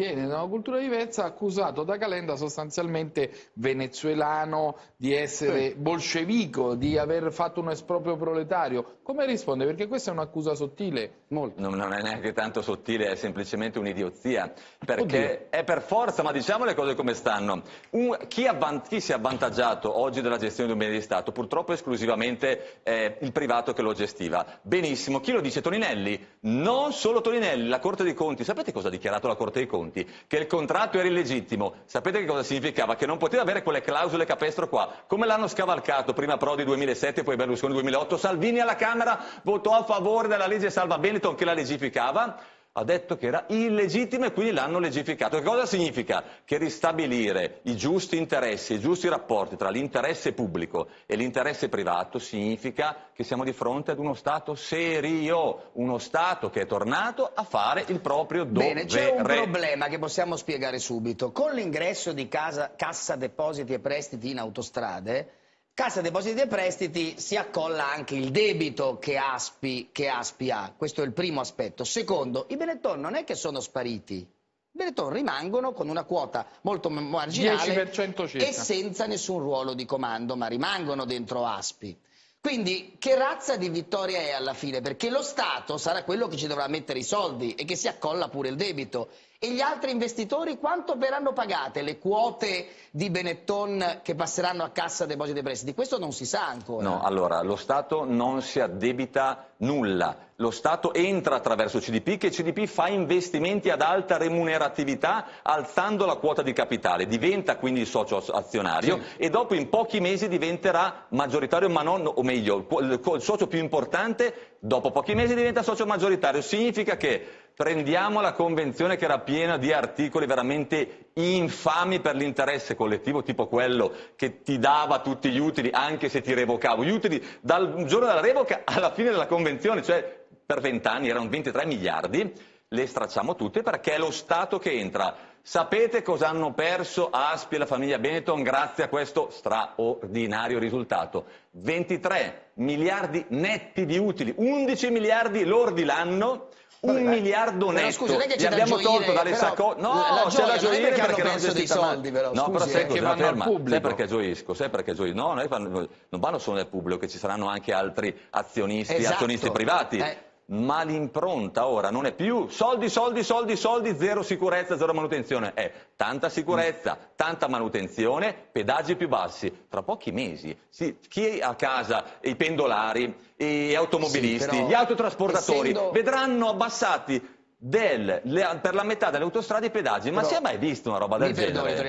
viene da una cultura diversa, accusato da Calenda sostanzialmente venezuelano, di essere bolscevico, di aver fatto un esproprio proletario. Come risponde? Perché questa è un'accusa sottile. Molto. Non, non, è neanche tanto sottile, è semplicemente un'idiozia. Perché Oddio. è per forza, ma diciamo le cose come stanno. Un, chi, chi, si è avvantaggiato oggi della gestione di un bene di Stato? Purtroppo esclusivamente eh, il privato che lo gestiva. Benissimo, chi lo dice? Toninelli? Non solo Toninelli, la Corte dei Conti. Sapete cosa ha dichiarato la Corte dei Conti? Che il contratto era illegittimo. Sapete che cosa significava? Che non poteva avere quelle clausole capestro qua. Come l'hanno scavalcato prima Prodi 2007 poi Berlusconi 2008? Salvini alla Camera votò a favore della legge Salva Benetton che la legificava ha detto che era illegittimo e quindi l'hanno legificato. Che cosa significa? Che ristabilire i giusti interessi, i giusti rapporti tra l'interesse pubblico e l'interesse privato significa che siamo di fronte ad uno Stato serio, uno Stato che è tornato a fare il proprio dovere. Bene, c'è un problema che possiamo spiegare subito. Con l'ingresso di casa, Cassa Depositi e Prestiti in autostrade, Cassa Depositi e Prestiti si accolla anche il debito che Aspi, che Aspi ha, questo è il primo aspetto. Secondo, i Benetton non è che sono spariti, i Benetton rimangono con una quota molto marginale e senza nessun ruolo di comando, ma rimangono dentro Aspi. Quindi che razza di vittoria è alla fine? Perché lo Stato sarà quello che ci dovrà mettere i soldi e che si accolla pure il debito e gli altri investitori quanto verranno pagate le quote di Benetton che passeranno a cassa depositi e prestiti? Questo non si sa ancora. No, allora, lo Stato non si addebita nulla. Lo Stato entra attraverso CDP che CDP fa investimenti ad alta remuneratività alzando la quota di capitale, diventa quindi socio azionario sì. e dopo in pochi mesi diventerà maggioritario, ma non, o meglio, il socio più importante dopo pochi mesi diventa socio maggioritario. Significa che prendiamo la convenzione che era piena di articoli veramente infami per l'interesse collettivo, tipo quello che ti dava tutti gli utili anche se ti revocavo. Gli utili dal giorno della revoca alla fine della convenzione, cioè per vent'anni erano 23 miliardi, le stracciamo tutte perché è lo Stato che entra. Sapete cosa hanno perso Aspi e la famiglia Benetton grazie a questo straordinario risultato? 23 miliardi netti di utili, 11 miliardi lordi l'anno un Vabbè, miliardo netto. scusi, non è che li abbiamo gioire, tolto dalle saccocce no c'è da gioire perché, perché non dei soldi però no scusi, però sai cosa ferma sai perché gioisco sai perché gioisco? No non vanno solo nel pubblico che ci saranno anche altri azionisti esatto. azionisti privati. Eh ma l'impronta ora non è più. Soldi, soldi, soldi, soldi, zero sicurezza, zero manutenzione, è tanta sicurezza, tanta manutenzione, pedaggi più bassi. Tra pochi mesi sì, chi ha a casa? I pendolari, gli automobilisti, sì, gli autotrasportatori. essendo... vedranno abbassati del, le, per la metà delle autostrade i pedaggi, ma però, si è mai visto una roba del genere?